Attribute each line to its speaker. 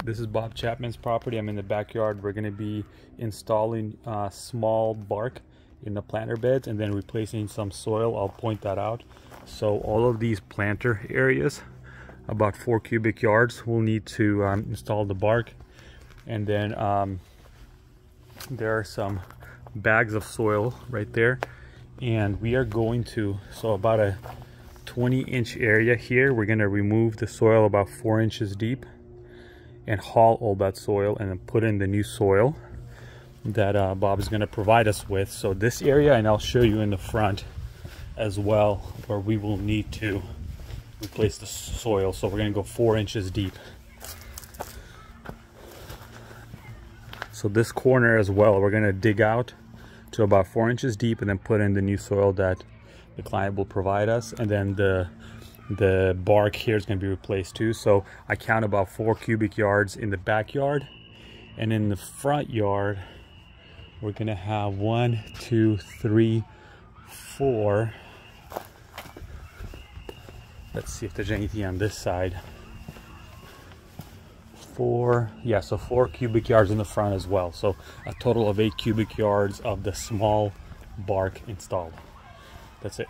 Speaker 1: This is Bob Chapman's property. I'm in the backyard. We're going to be installing uh, small bark in the planter beds and then replacing some soil. I'll point that out. So all of these planter areas, about four cubic yards, we'll need to um, install the bark. And then um, there are some bags of soil right there. And we are going to, so about a 20 inch area here, we're gonna remove the soil about four inches deep and haul all that soil and then put in the new soil that uh, Bob is going to provide us with. So this area, and I'll show you in the front as well, where we will need to replace the soil. So we're going to go four inches deep. So this corner as well, we're going to dig out to about four inches deep and then put in the new soil that the client will provide us. And then the the bark here is going to be replaced too. So i count about four cubic yards in the backyard. And in the front yard we're going to have one two three four. Let's see if there's anything on this side. Four yeah so four cubic yards in the front as well. So a total of eight cubic yards of the small bark installed. That's it